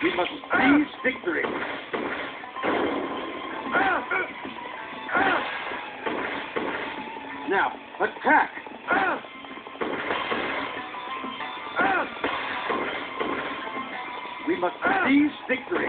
We must seize victory. Now, attack! We must seize victory.